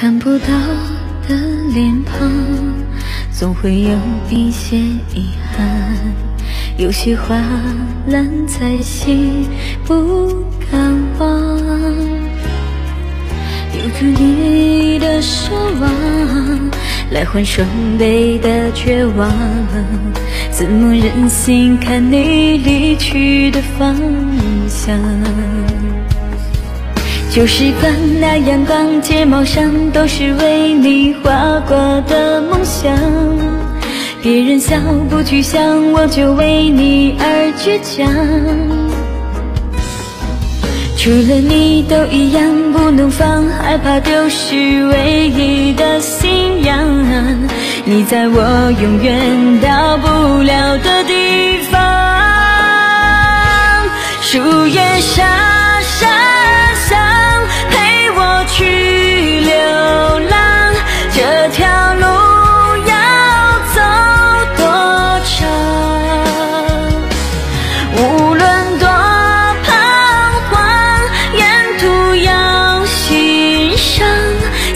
看不到的脸庞，总会有一些遗憾。有些话烂在心，不敢忘。有着你的奢望，来换双倍的绝望。怎么忍心看你离去的方向？旧时光那阳光，睫毛上都是为你画过的梦想。别人笑不去想，我就为你而倔强。除了你都一样，不能放，害怕丢失唯一的信仰。你在我永远到不了的地方，树叶上。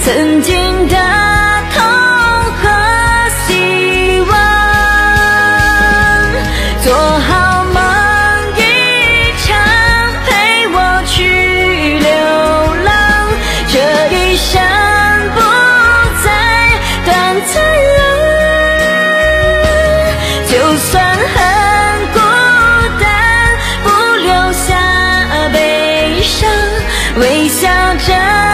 曾经的痛和希望做好梦一场陪我去流浪。这一生不再短暂啊就算很孤单不留下悲伤微笑着